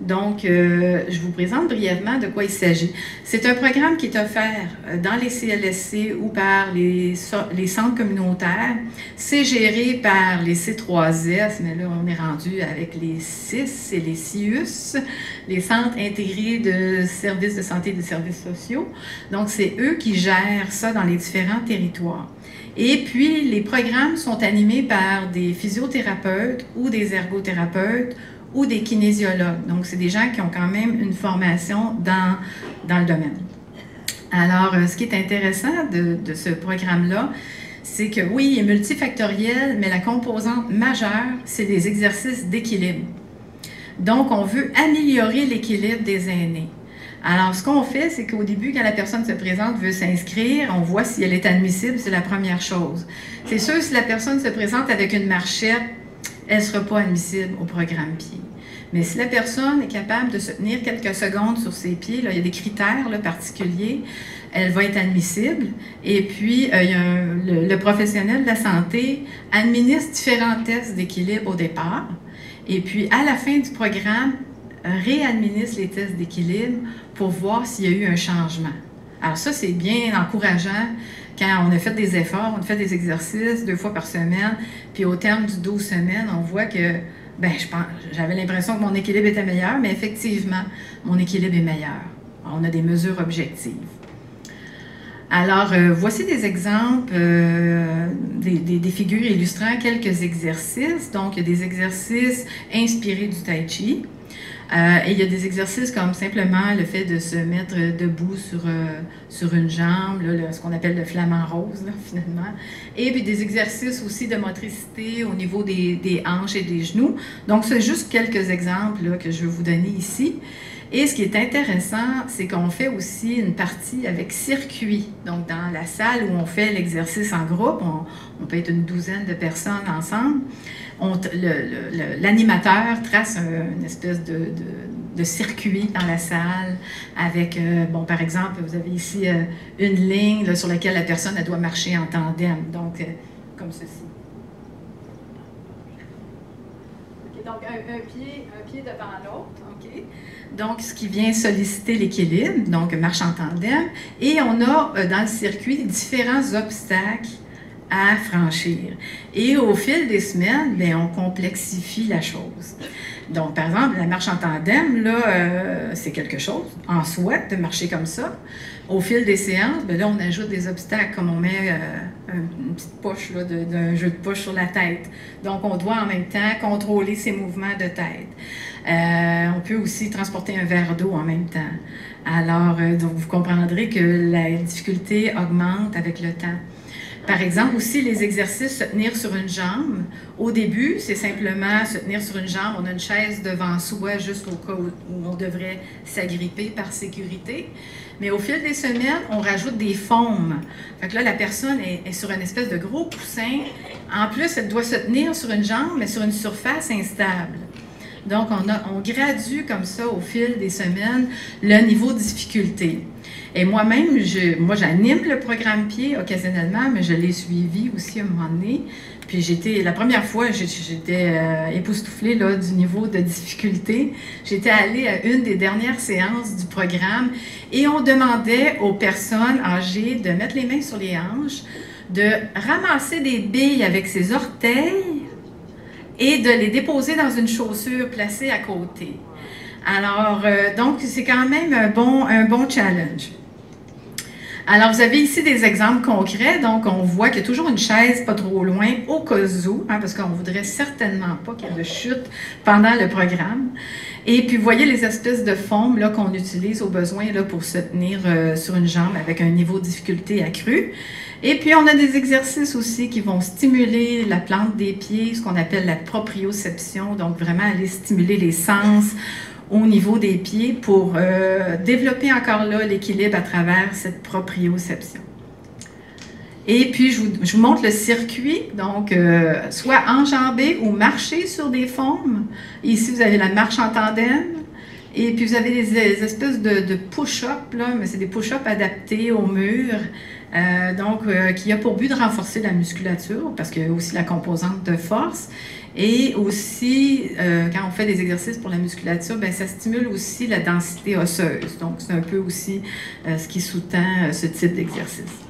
Donc, euh, je vous présente brièvement de quoi il s'agit. C'est un programme qui est offert euh, dans les CLSC ou par les, les centres communautaires. C'est géré par les C3S, mais là, on est rendu avec les CIS et les CIUS, les centres intégrés de services de santé et de services sociaux. Donc, c'est eux qui gèrent ça dans les différents territoires. Et puis, les programmes sont animés par des physiothérapeutes ou des ergothérapeutes ou des kinésiologues. Donc, c'est des gens qui ont quand même une formation dans, dans le domaine. Alors, euh, ce qui est intéressant de, de ce programme-là, c'est que oui, il est multifactoriel, mais la composante majeure, c'est des exercices d'équilibre. Donc, on veut améliorer l'équilibre des aînés. Alors, ce qu'on fait, c'est qu'au début, quand la personne se présente, veut s'inscrire, on voit si elle est admissible, c'est la première chose. C'est sûr, si la personne se présente avec une marchette, elle ne sera pas admissible au programme pied. Mais si la personne est capable de se tenir quelques secondes sur ses pieds, là, il y a des critères là, particuliers, elle va être admissible. Et puis, euh, le, professionnel de la santé administre différents tests d'équilibre au départ. Et puis, à la fin du programme, réadministre les tests d'équilibre pour voir s'il y a eu un changement. Alors ça, c'est bien encourageant quand on a fait des efforts, on a fait des exercices deux fois par semaine, puis au terme du 12 semaines, on voit que ben, je pense, j'avais l'impression que mon équilibre était meilleur, mais effectivement, mon équilibre est meilleur. On a des mesures objectives. Alors, euh, voici des exemples, euh, des, des, figures illustrant quelques exercices. Donc, il y a des exercices inspirés du tai chi. Euh, et il y a des exercices comme simplement le fait de se mettre debout sur, euh, sur une jambe, ce qu'on appelle le flamant rose, (laughs) finalement. Et puis des exercices aussi de motricité au niveau des, des hanches et des genoux. Donc, c'est juste quelques exemples que je vais vous donner ici. Et ce qui est intéressant, c'est qu'on fait aussi une partie avec circuit. Donc, dans la salle où on fait l'exercice en groupe, on, peut être une douzaine de personnes ensemble. L'animateur trace une espèce de, circuit dans la salle avec, euh, bon, par exemple, vous avez ici euh, une ligne sur laquelle la personne elle doit marcher en tandem. Donc, euh, comme ceci. donc, un, pied, un pied devant l'autre. OK? donc ce qui vient solliciter l'équilibre, donc marche en tandem, et on a dans le circuit différents obstacles à franchir. Et au fil des semaines, bien, on complexifie la chose. Donc, par exemple, la marche en tandem, là, euh, c'est quelque chose en soi de marcher comme ça. Au fil des séances, bien, là, on ajoute des obstacles, comme on met euh, une petite poche d'un jeu de poche sur la tête. Donc, on doit en même temps contrôler ses mouvements de tête. Euh, on peut aussi transporter un verre d'eau en même temps. Alors, donc vous comprendrez que la difficulté augmente avec le temps. Par exemple, aussi les exercices se tenir sur une jambe. Au début, c'est simplement se tenir sur une jambe. On a une chaise devant soi juste au cas où, on devrait s'agripper par sécurité. Mais au fil des semaines, on rajoute des formes. Fait là, la personne est, est, sur une espèce de gros coussin. En plus, elle doit se tenir sur une jambe, mais sur une surface instable. Donc, on, a, on gradue comme ça au fil des semaines le niveau de difficulté. Et moi-même, moi, j'anime le programme pied occasionnellement, mais je l'ai suivi aussi à un moment donné. Puis j'étais, la première fois, j'étais euh, époustouflée là, du niveau de difficulté. J'étais allée à une des dernières séances du programme et on demandait aux personnes âgées de mettre les mains sur les hanches, de ramasser des billes avec ses orteils et de les déposer dans une chaussure placée à côté. Alors, euh, donc, c'est quand même un bon, un bon challenge. Alors, vous avez ici des exemples concrets. Donc, on voit qu'il y a toujours une chaise pas trop loin au cas où, hein, parce qu'on voudrait certainement pas qu'il y ait de chute pendant le programme. Et puis, vous voyez les espèces de formes qu'on utilise au besoin là, pour se tenir euh, sur une jambe avec un niveau de difficulté accru. Et puis, on a des exercices aussi qui vont stimuler la plante des pieds, ce qu'on appelle la proprioception, donc vraiment aller stimuler les sens au niveau des pieds pour euh, développer encore là l'équilibre à travers cette proprioception. Et puis, je vous, montre le circuit, donc euh, soit enjamber ou marcher sur des formes. Ici, vous avez la marche en tandem. Et puis, vous avez des, espèces de, de push-up, mais c'est des push-up adaptés au mur. Euh, donc, euh, qui a pour but de renforcer la musculature, parce qu'il y a aussi la composante de force. Et aussi, euh, quand on fait des exercices pour la musculature, ben, ça stimule aussi la densité osseuse. Donc, c'est un peu aussi ce qui sous-tend ce type d'exercice.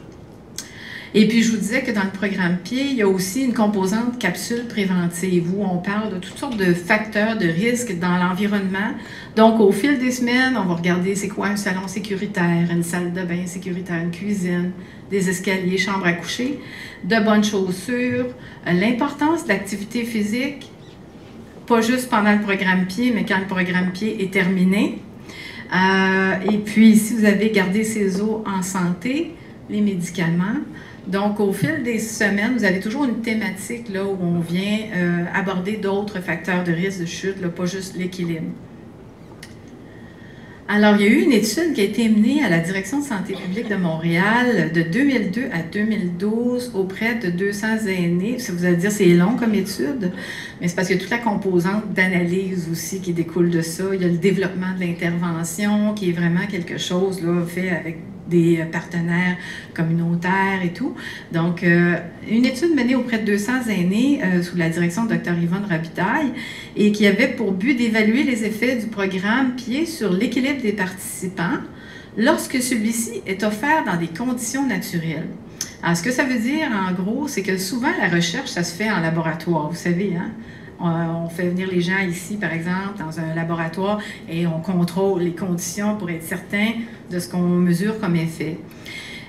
Et puis, je vous disais que dans le programme pied, il y a aussi une composante capsule préventive où on parle de toutes sortes de facteurs de risque dans l'environnement. Donc, au fil des semaines, on va regarder c'est quoi un salon sécuritaire, une salle de bain sécuritaire, une cuisine, des escaliers, chambre à coucher, de bonnes chaussures, euh, l'importance de l'activité physique, pas juste pendant le programme pied, mais quand le programme pied est terminé. Euh, et puis, si vous avez gardé ses os en santé, les médicaments, donc, au fil des semaines, vous avez toujours une thématique là, où on vient euh, aborder d'autres facteurs de risque de chute, là, pas juste l'équilibre. Alors, il y a eu une étude qui a été menée à la Direction de santé publique de Montréal de 2002 à 2012 auprès de 200 aînés. Ça vous allez dire, c'est long comme étude, mais c'est parce qu'il y a toute la composante d'analyse aussi qui découle de ça. Il y a le développement de l'intervention qui est vraiment quelque chose là, fait avec des partenaires communautaires et tout. Donc, euh, une étude menée auprès de 200 aînés euh, sous la direction de Dr. Yvonne Rabitaille et qui avait pour but d'évaluer les effets du programme Pied sur l'équilibre des participants lorsque celui-ci est offert dans des conditions naturelles. Alors, ce que ça veut dire, en gros, c'est que souvent, la recherche, ça se fait en laboratoire, vous savez, hein? On fait venir les gens ici, par exemple, dans un laboratoire et on contrôle les conditions pour être certain de ce qu'on mesure comme effet.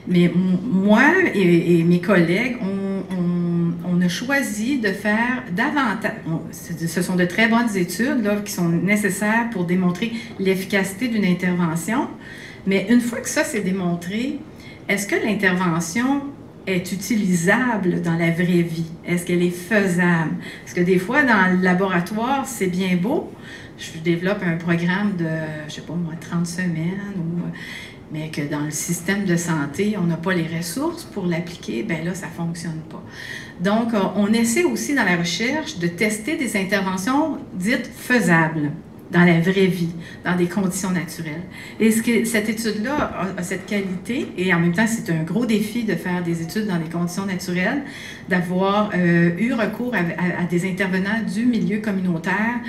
Mais moi et, mes collègues, on, ne choisi de faire davantage. ce sont de très bonnes études qui sont nécessaires pour démontrer l'efficacité d'une intervention. Mais une fois que ça s'est démontré, est-ce que l'intervention est utilisable dans la vraie vie? Est-ce qu'elle est faisable? Parce que des fois, dans le laboratoire, c'est bien beau. Je développe un programme de, je sais pas moi, 30 semaines mais que dans le système de santé, on n'a pas les ressources pour l'appliquer, ben là, ça ne fonctionne pas. Donc, on essaie aussi dans la recherche de tester des interventions dites faisables dans la vraie vie, dans des conditions naturelles. Et ce que, cette étude-là a, cette qualité, et en même temps, c'est un gros défi de faire des études dans des conditions naturelles, d'avoir euh, eu recours à, à, des intervenants du milieu communautaire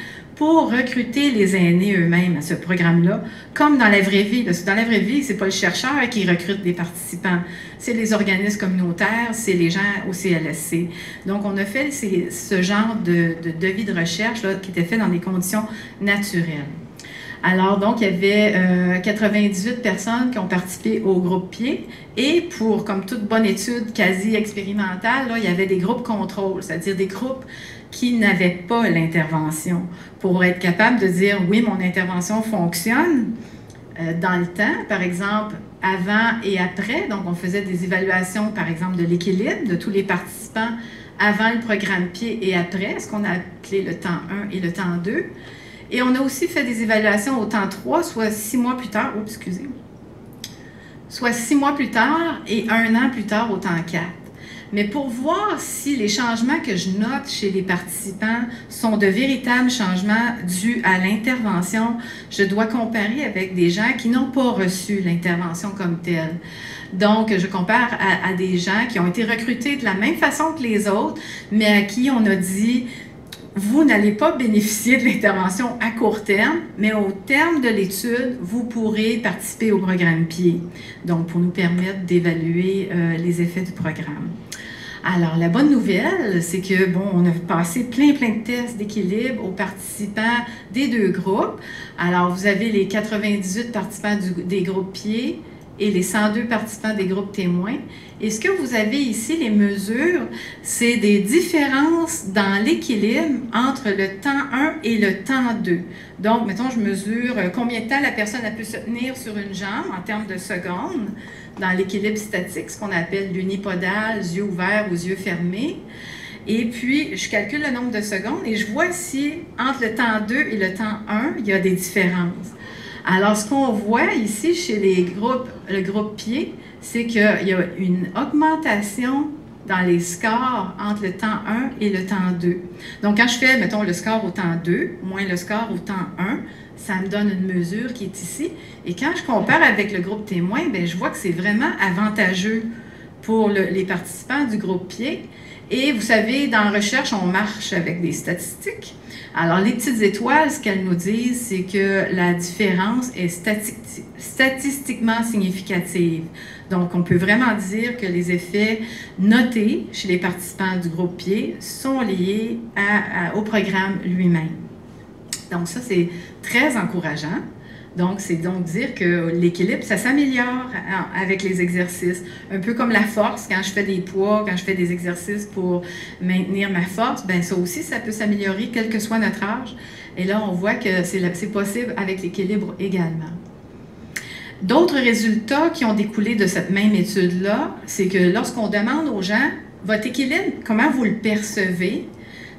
pour recruter les aînés eux-mêmes à ce programme-là, comme dans la vraie vie. Dans la vraie vie, c'est pas le chercheur qui recrute des participants, c'est les organismes communautaires, c'est les gens au CLSC. Donc, on a fait ce genre de, de devis de recherche là, qui était fait dans des conditions naturelles. Alors, donc, il y avait 98 euh, personnes qui ont participé au groupe pied. Et pour, comme toute bonne étude quasi expérimentale, là, il y avait des groupes contrôle, c'est-à-dire des groupes qui n'avaient pas l'intervention pour être capable de dire oui, mon intervention fonctionne euh, dans le temps, par exemple, avant et après. Donc, on faisait des évaluations, par exemple, de l'équilibre de tous les participants avant le programme pied et après, ce qu'on a appelé le temps 1 et le temps 2. Et on a aussi fait des évaluations au temps 3, soit six mois plus tard, oh, excusez, soit six mois plus tard et un an plus tard au temps 4. Mais pour voir si les changements que je note chez les participants sont de véritables changements dus à l'intervention, je dois comparer avec des gens qui n'ont pas reçu l'intervention comme telle. Donc, je compare à, des gens qui ont été recrutés de la même façon que les autres, mais à qui on a dit, vous n'allez pas bénéficier de l'intervention à court terme, mais au terme de l'étude, vous pourrez participer au programme PIE, donc pour nous permettre d'évaluer euh, les effets du programme. Alors, la bonne nouvelle, c'est que, bon, on a passé plein, plein de tests d'équilibre aux participants des deux groupes. Alors, vous avez les 98 participants des groupes pieds et les 102 participants des groupes témoins. Et ce que vous avez ici, les mesures, c'est des différences dans l'équilibre entre le temps 1 et le temps 2. Donc, mettons, je mesure combien de temps la personne a pu se tenir sur une jambe en termes de secondes dans l'équilibre statique, ce qu'on appelle l'unipodal, yeux ouverts ou yeux fermés. Et puis, je calcule le nombre de secondes et je vois si entre le temps 2 et le temps 1, il y a des différences. Alors, ce qu'on voit ici chez les groupes, le groupe pied, c'est qu'il y a une augmentation dans les scores entre le temps 1 et le temps 2. Donc, quand je fais, mettons, le score au temps 2 moins le score au temps 1, ça me donne une mesure qui est ici. Et quand je compare avec le groupe témoin, bien, je vois que c'est vraiment avantageux pour les participants du groupe pied. Et vous savez, dans la recherche, on marche avec des statistiques. Alors, les petites étoiles, ce qu'elles nous disent, c'est que la différence est statistiquement significative. Donc, on peut vraiment dire que les effets notés chez les participants du groupe pied sont liés au programme lui-même. Donc, ça, c'est très encourageant. Donc, c'est donc dire que l'équilibre, ça s'améliore avec les exercices. Un peu comme la force, quand je fais des poids, quand je fais des exercices pour maintenir ma force, ben ça aussi, ça peut s'améliorer, quel que soit notre âge. Et là, on voit que c'est possible avec l'équilibre également. D'autres résultats qui ont découlé de cette même étude-là, c'est que lorsqu'on demande aux gens, votre équilibre, comment vous le percevez,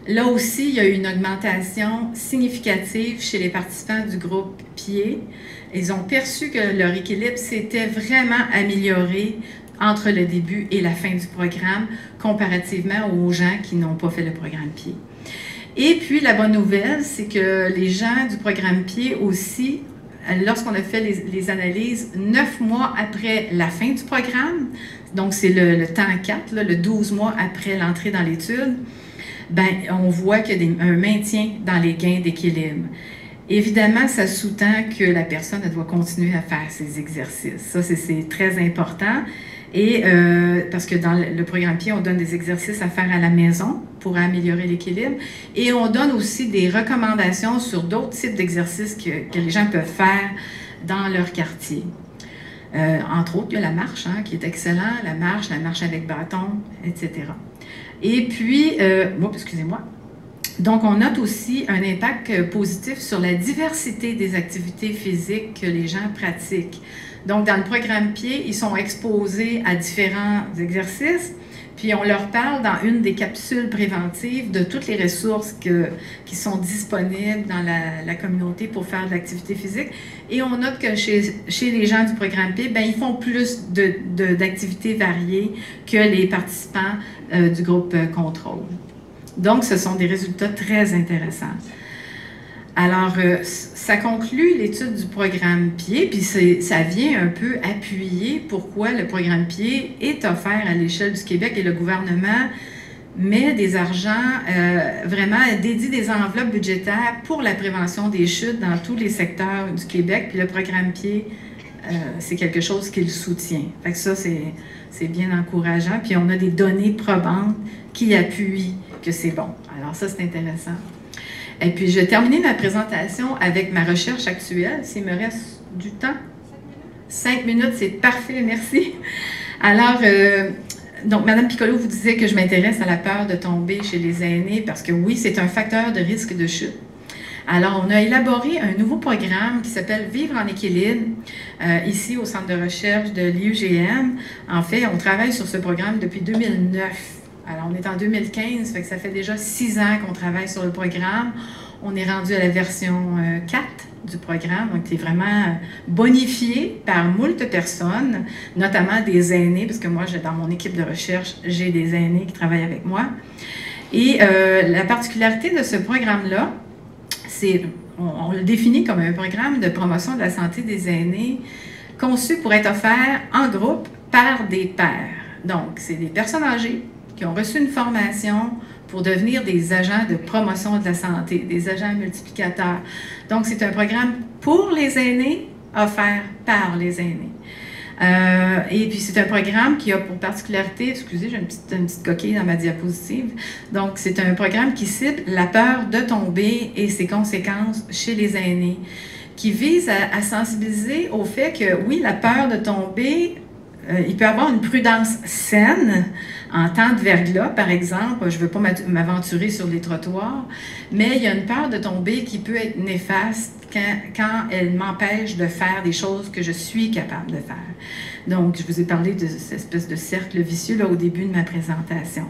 Là aussi, il y a eu une augmentation significative chez les participants du groupe pied. Ils ont perçu que leur équilibre s'était vraiment amélioré entre le début et la fin du programme comparativement aux gens qui n'ont pas fait le programme pied. Et puis, la bonne nouvelle, c'est que les gens du programme pied aussi, lorsqu'on a fait les, analyses neuf mois après la fin du programme, donc c'est le, temps 4, le 12 mois après l'entrée dans l'étude, ben, on voit qu'il y a un maintien dans les gains d'équilibre. Évidemment, ça sous-tend que la personne doit continuer à faire ses exercices. Ça, c'est très important. Et euh, parce que dans le programme pied, on donne des exercices à faire à la maison pour améliorer l'équilibre. Et on donne aussi des recommandations sur d'autres types d'exercices que, les gens peuvent faire dans leur quartier. Euh, entre autres, il y a la marche, hein, qui est excellent, la marche, la marche avec bâton, etc. Et puis, euh, excusez-moi. Donc, on note aussi un impact positif sur la diversité des activités physiques que les gens pratiquent. Donc, dans le programme pied, ils sont exposés à différents exercices, puis on leur parle dans une des capsules préventives de toutes les ressources qui sont disponibles dans la, communauté pour faire de l'activité physique. Et on note que chez, les gens du programme PIB, ben, ils font plus d'activités variées que les participants euh, du groupe euh, contrôle. Donc, ce sont des résultats très intéressants. Alors, euh, ça conclut l'étude du programme PIE, puis ça vient un peu appuyer pourquoi le programme PIE est offert à l'échelle du Québec et le gouvernement met des argents, euh, vraiment dédie des enveloppes budgétaires pour la prévention des chutes dans tous les secteurs du Québec. Puis le programme PIE, euh, c'est quelque chose qu'il soutient. Fait que ça, c'est bien encourageant. Puis on a des données probantes qui appuient que c'est bon. Alors ça, c'est intéressant. Et puis, je vais terminer ma présentation avec ma recherche actuelle, s'il me reste du temps. Cinq minutes, c'est parfait, merci. Alors, euh, donc, Madame Piccolo vous disait que je m'intéresse à la peur de tomber chez les aînés parce que oui, c'est un facteur de risque de chute. Alors, on a élaboré un nouveau programme qui s'appelle Vivre en équilibre, euh, ici au centre de recherche de l'IUGM. En fait, on travaille sur ce programme depuis 2009. Alors, on est en 2015, fait que ça fait déjà six ans qu'on travaille sur le programme. On est rendu à la version 4 euh, du programme, donc c'est vraiment bonifié par moult personnes, notamment des aînés, parce que moi, dans mon équipe de recherche, j'ai des aînés qui travaillent avec moi. Et euh, la particularité de ce programme-là, c'est, on, on, le définit comme un programme de promotion de la santé des aînés conçu pour être offert en groupe par des pairs. Donc, c'est des personnes âgées qui ont reçu une formation pour devenir des agents de promotion de la santé, des agents multiplicateurs. Donc, c'est un programme pour les aînés, offert par les aînés. Euh, et puis, c'est un programme qui a pour particularité, excusez, j'ai une petite, une coquille dans ma diapositive. Donc, c'est un programme qui cible la peur de tomber et ses conséquences chez les aînés, qui vise à, sensibiliser au fait que, oui, la peur de tomber euh, il peut avoir une prudence saine en temps de verglas, par exemple. Je ne veux pas m'aventurer sur les trottoirs, mais il y a une peur de tomber qui peut être néfaste quand, elle m'empêche de faire des choses que je suis capable de faire. Donc, je vous ai parlé de cette espèce de cercle vicieux là, au début de ma présentation.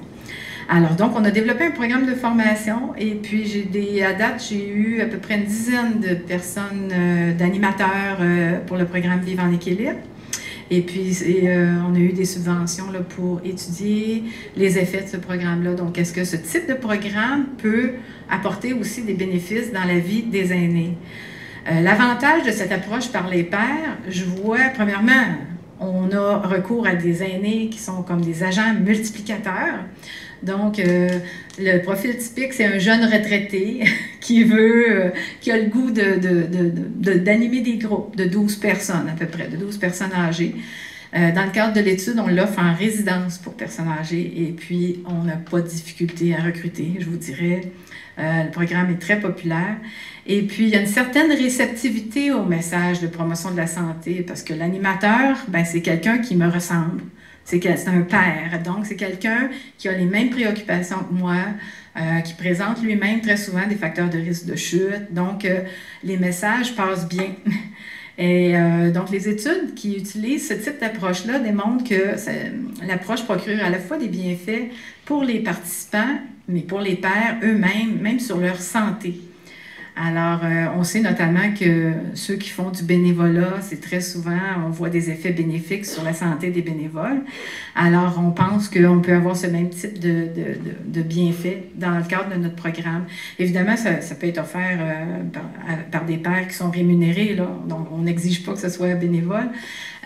Alors, donc, on a développé un programme de formation et puis, j'ai à date, j'ai eu à peu près une dizaine de personnes, euh, d'animateurs euh, pour le programme Vivre en équilibre. Et puis, euh, on a eu des subventions là, pour étudier les effets de ce programme-là. Donc, est-ce que ce type de programme peut apporter aussi des bénéfices dans la vie des aînés? Euh, l'avantage de cette approche par les pairs, je vois, premièrement, on a recours à des aînés qui sont comme des agents multiplicateurs. Donc, euh, le profil typique, c'est un jeune retraité (laughs) qui veut, euh, qui a le goût d'animer de, de, des groupes de 12 personnes à peu près, de 12 personnes âgées. Euh, dans le cadre de l'étude, on l'offre en résidence pour personnes âgées et puis on n'a pas de difficulté à recruter, je vous dirais. le programme est très populaire. Et puis, il y a une certaine réceptivité au message de promotion de la santé parce que l'animateur, ben, c'est quelqu'un qui me ressemble. C'est un père. Donc, c'est quelqu'un qui a les mêmes préoccupations que moi, euh, qui présente lui-même très souvent des facteurs de risque de chute. Donc, euh, les messages passent bien. (laughs) Et euh, donc, les études qui utilisent ce type d'approche-là démontrent que l'approche procure à la fois des bienfaits pour les participants, mais pour les pères eux-mêmes, même sur leur santé. Alors, euh, on sait notamment que ceux qui font du bénévolat, c'est très souvent, on voit des effets bénéfiques sur la santé des bénévoles. Alors, on pense qu'on peut avoir ce même type de, de, de, bienfaits dans le cadre de notre programme. Évidemment, ça, ça peut être offert euh, par, des pairs qui sont rémunérés, là, donc on n'exige pas que ce soit bénévole,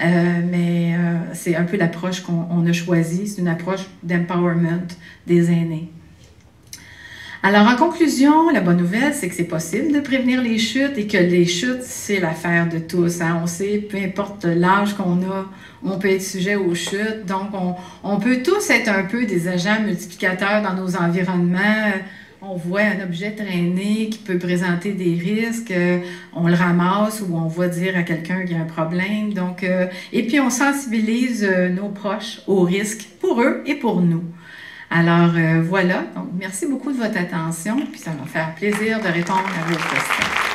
euh, mais c'est un peu l'approche qu'on a choisie. C'est une approche d'empowerment des aînés. Alors, en conclusion, la bonne nouvelle, c'est que c'est possible de prévenir les chutes et que les chutes, c'est l'affaire de tous. Hein. On sait, peu importe l'âge qu'on a, on peut être sujet aux chutes. Donc, on, peut tous être un peu des agents multiplicateurs dans nos environnements. On voit un objet traîné qui peut présenter des risques, on le ramasse ou on va dire à quelqu'un qu'il y a un problème. Donc, euh, et puis, on sensibilise euh, nos proches aux risques pour eux et pour nous. Alors voilà, donc merci beaucoup de votre attention, puis ça va me faire plaisir de répondre à vos questions.